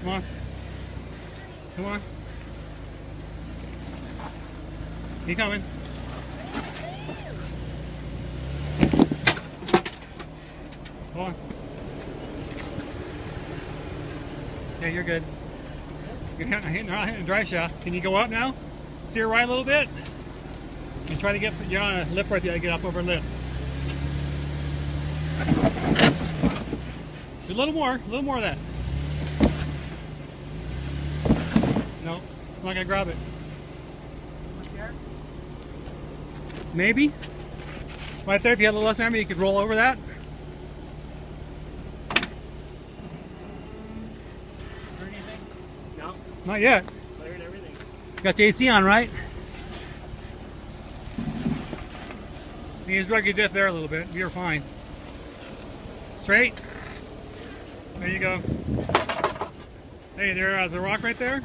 Come on. Come on. Keep coming. Come on. Yeah, you're good. You're hitting, hitting a drive shaft. Can you go up now? Steer right a little bit. And try to get, you're on a lip right there. Get up over lip. A little more, a little more of that. No, I'm not gonna grab it. Maybe. Right there, if you had a little less armor, you could roll over that. No, Not yet. cleared everything. Got the AC on, right? You just rug your diff there a little bit. You're fine. Straight. There you go. Hey, uh, there's a rock right there.